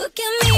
Look at me.